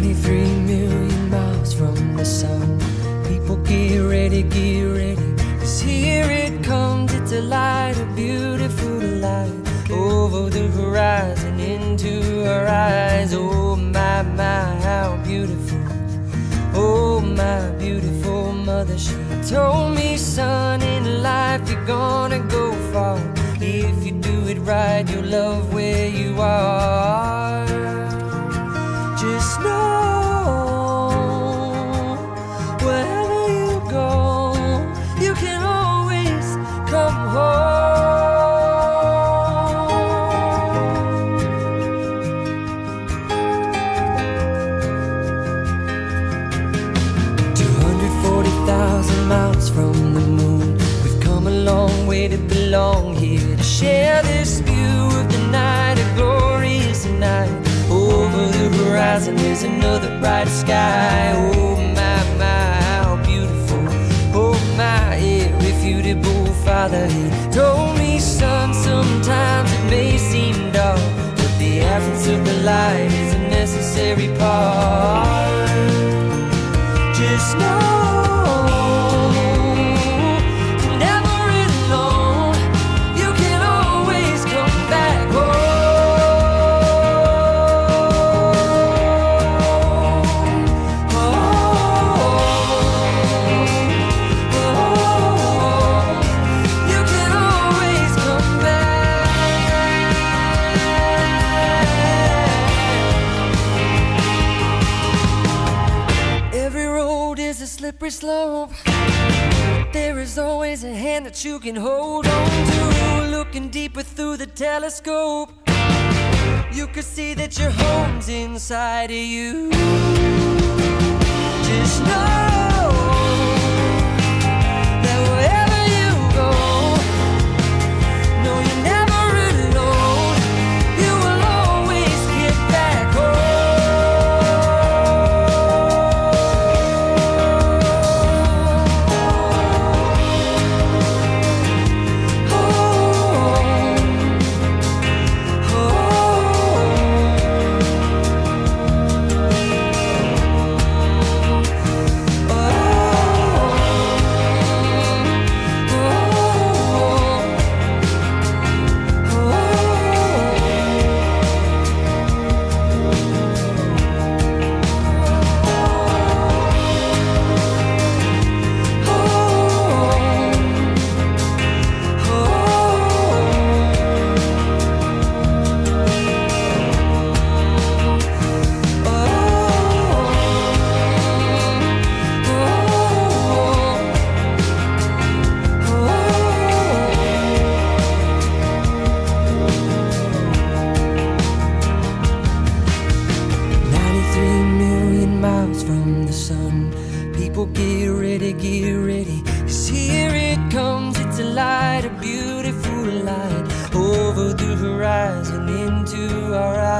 93 million miles from the sun. People get ready, get ready. Cause here it comes, it's a light, a beautiful light. Over the horizon, into our eyes. Oh my, my, how beautiful. Oh my beautiful mother, she told me, son, in life you're gonna go far. If you do it right, you'll love where you are. Come home. Two hundred forty thousand miles from the moon, we've come a long way to belong here to share this view of the night, a glorious night. Over the horizon is another bright sky. Irrefutable father. He told me, son, sometimes it may seem dark, but the absence of the light is a necessary part. Is a slippery slope. There is always a hand that you can hold on to. Looking deeper through the telescope, you can see that your home's inside of you. Ninety-three million miles from the sun. People get ready, get ready. Cause here it comes, it's a light, a beautiful light. Over the horizon into our eyes.